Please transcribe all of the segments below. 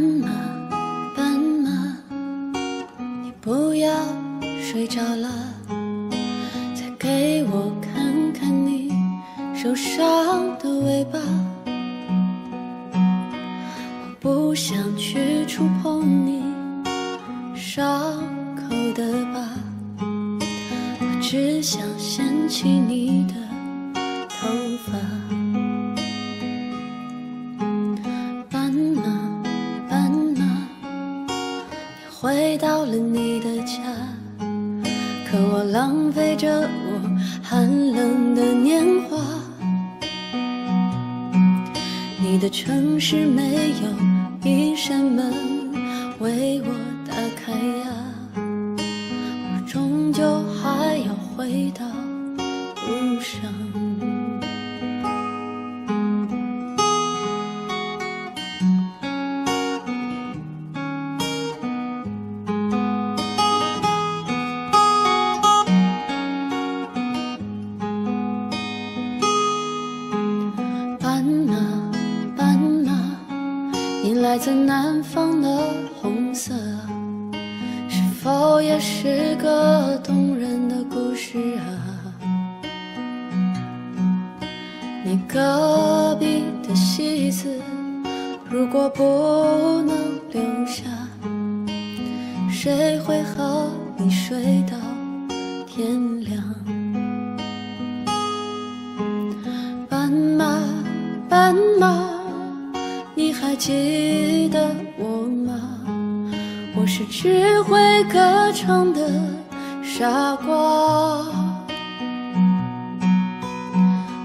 斑马斑马，你不要睡着了，再给我看看你受伤的尾巴。我不想去触碰你伤口的疤，我只想掀起你的头发。回到了你的家，可我浪费着我寒冷的年华。你的城市没有一扇门为我打开呀，我终究还要回到路上。来自南方的红色，是否也是个动人的故事啊？你隔壁的戏子，如果不能留下，谁会和你睡到天亮？记得我吗？我是只会歌唱的傻瓜。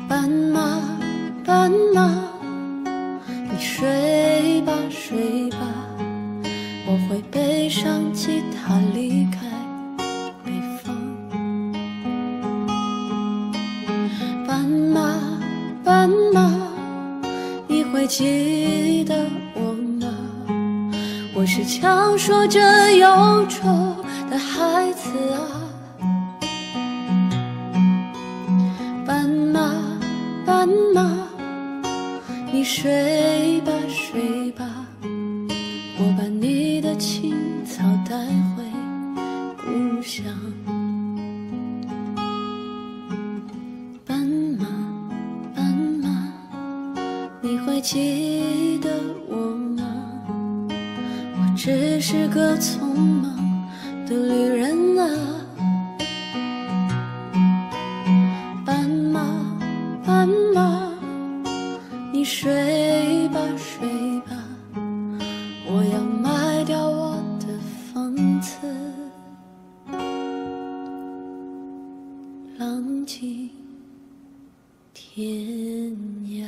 斑马，斑马，你睡吧睡吧，我会背上吉他离开还记得我吗？我是强说着忧愁的孩子啊。斑马，斑马，你睡吧睡吧，我把你的青草带记得我吗？我只是个匆忙的旅人啊，斑马，斑马，你睡吧睡吧，我要卖掉我的房子，浪迹天涯。